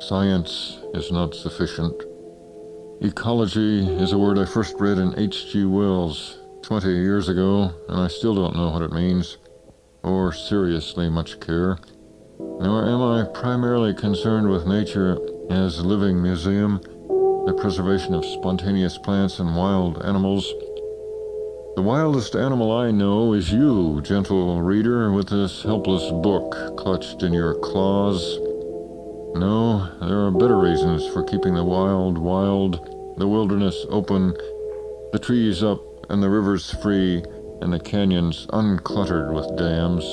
Science is not sufficient. Ecology is a word I first read in H.G. Wells 20 years ago, and I still don't know what it means, or seriously much care. Nor am I primarily concerned with nature as a living museum, the preservation of spontaneous plants and wild animals. The wildest animal I know is you, gentle reader, with this helpless book clutched in your claws. No, there are better reasons for keeping the wild wild, the wilderness open, the trees up and the rivers free, and the canyons uncluttered with dams.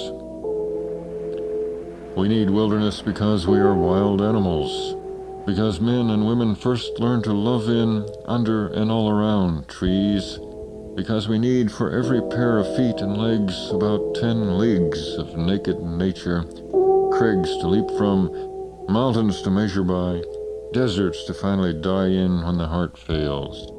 We need wilderness because we are wild animals, because men and women first learned to love in, under, and all around trees, because we need for every pair of feet and legs about ten leagues of naked nature, crags to leap from, mountains to measure by, deserts to finally die in when the heart fails.